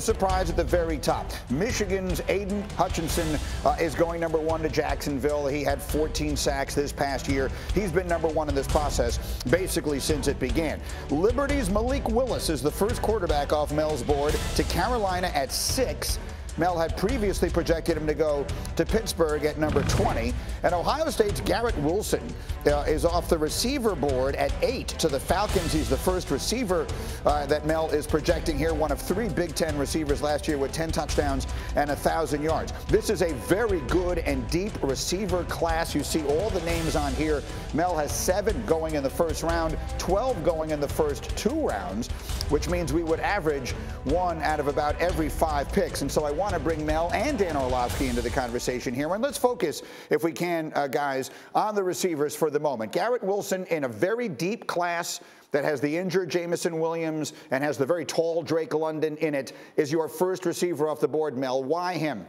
surprise at the very top. Michigan's Aidan Hutchinson uh, is going number one to Jacksonville. He had 14 sacks this past year. He's been number one in this process basically since it began. Liberty's Malik Willis is the first quarterback off Mel's board to Carolina at six. Mel had previously projected him to go to Pittsburgh at number 20. And Ohio State's Garrett Wilson uh, is off the receiver board at eight to the Falcons. He's the first receiver uh, that Mel is projecting here, one of three Big Ten receivers last year with 10 touchdowns and 1,000 yards. This is a very good and deep receiver class. You see all the names on here. Mel has seven going in the first round, 12 going in the first two rounds, which means we would average one out of about every five picks. And so I want want to bring Mel and Dan Orlovsky into the conversation here. And let's focus, if we can, uh, guys, on the receivers for the moment. Garrett Wilson in a very deep class that has the injured Jameson Williams and has the very tall Drake London in it is your first receiver off the board, Mel. Why him?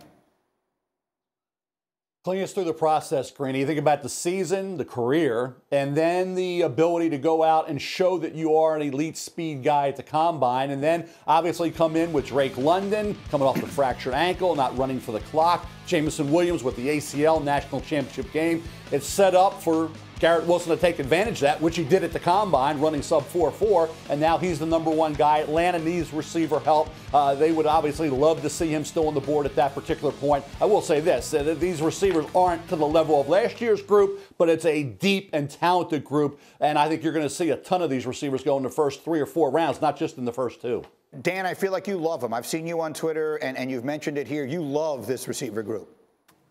Clean us through the process, Greeny. You think about the season, the career, and then the ability to go out and show that you are an elite speed guy at the combine. And then obviously come in with Drake London coming off the fractured ankle, not running for the clock. Jameson Williams with the ACL national championship game. It's set up for Garrett Wilson to take advantage of that, which he did at the combine, running sub 4 4, and now he's the number one guy. Atlanta needs receiver help. Uh, they would obviously love to see him still on the board at that particular point. I will say this these receivers aren't to the level of last year's group, but it's a deep and talented group, and I think you're going to see a ton of these receivers go in the first three or four rounds, not just in the first two. Dan, I feel like you love him. I've seen you on Twitter, and, and you've mentioned it here. You love this receiver group.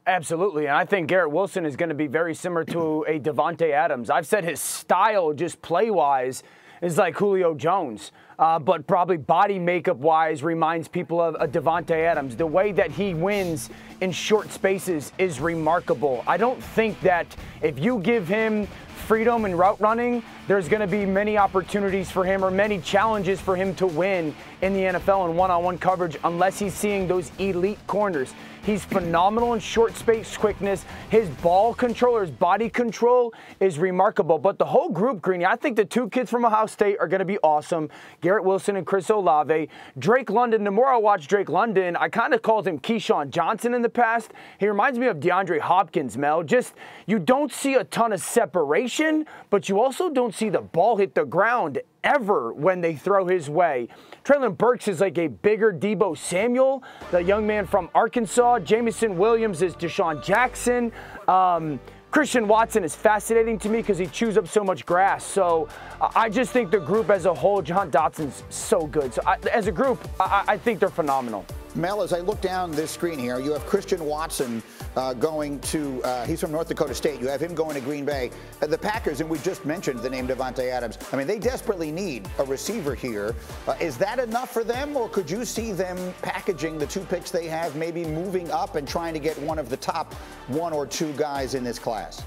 Absolutely, and I think Garrett Wilson is going to be very similar to a Davante Adams. I've said his style, just play-wise, is like Julio Jones, uh, but probably body makeup-wise reminds people of a Davante Adams. The way that he wins in short spaces is remarkable. I don't think that if you give him freedom and route running, there's going to be many opportunities for him or many challenges for him to win in the NFL in one-on-one coverage unless he's seeing those elite corners. He's phenomenal in short space quickness. His ball control, his body control is remarkable. But the whole group, Greeny, I think the two kids from Ohio State are going to be awesome. Garrett Wilson and Chris Olave. Drake London, the more I watch Drake London, I kind of called him Keyshawn Johnson in the past. He reminds me of DeAndre Hopkins, Mel. Just, you don't see a ton of separation, but you also don't see the ball hit the ground ever when they throw his way. Treylon Burks is like a bigger Deebo Samuel, the young man from Arkansas. Jameson Williams is DeSean Jackson. Um, Christian Watson is fascinating to me because he chews up so much grass. So I just think the group as a whole, Jahan Dotson's so good. So I, as a group, I, I think they're phenomenal. Mel, as I look down this screen here, you have Christian Watson uh, going to, uh, he's from North Dakota State. You have him going to Green Bay. Uh, the Packers, and we just mentioned the name Davante Adams. I mean, they desperately need a receiver here. Uh, is that enough for them, or could you see them packaging the two picks they have, maybe moving up and trying to get one of the top one or two guys in this class?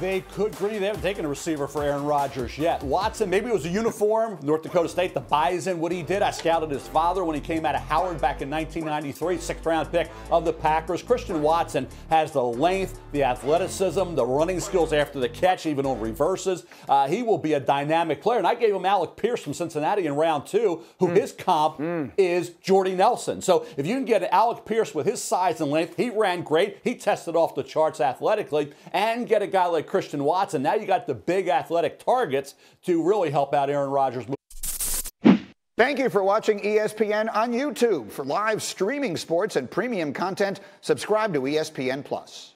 They could, Greeny, they haven't taken a receiver for Aaron Rodgers yet. Watson, maybe it was a uniform, North Dakota State, the Bison, what he did. I scouted his father when he came out of Howard back in 1993, sixth round pick of the Packers. Christian Watson has the length, the athleticism, the running skills after the catch, even on reverses. Uh, he will be a dynamic player. And I gave him Alec Pierce from Cincinnati in round two, who mm. his comp mm. is Jordy Nelson. So if you can get Alec Pierce with his size and length, he ran great. He tested off the charts athletically, and get a guy like Christian Watson. Now you got the big athletic targets to really help out Aaron Rodgers. Thank you for watching ESPN on YouTube. For live streaming sports and premium content, subscribe to ESPN Plus.